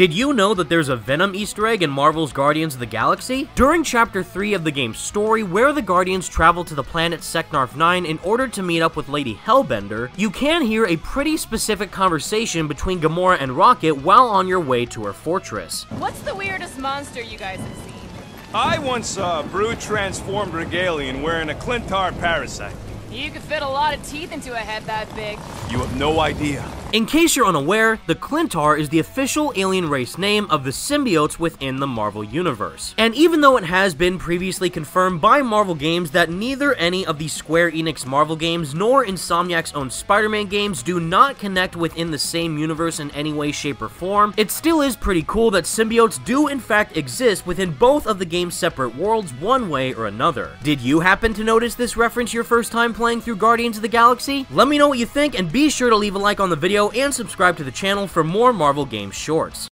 Did you know that there's a Venom easter egg in Marvel's Guardians of the Galaxy? During Chapter 3 of the game's story, where the Guardians travel to the planet Seknarf 9 in order to meet up with Lady Hellbender, you can hear a pretty specific conversation between Gamora and Rocket while on your way to her fortress. What's the weirdest monster you guys have seen? I once saw a brood transformed Regalian wearing a Klyntar parasite. You could fit a lot of teeth into a head that big. You have no idea. In case you're unaware, the Klyntar is the official alien race name of the symbiotes within the Marvel Universe. And even though it has been previously confirmed by Marvel Games that neither any of the Square Enix Marvel games nor Insomniac's own Spider-Man games do not connect within the same universe in any way, shape, or form, it still is pretty cool that symbiotes do in fact exist within both of the game's separate worlds one way or another. Did you happen to notice this reference your first time playing through Guardians of the Galaxy? Let me know what you think and be sure to leave a like on the video and subscribe to the channel for more Marvel Games shorts.